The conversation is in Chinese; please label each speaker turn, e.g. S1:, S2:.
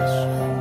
S1: 也许。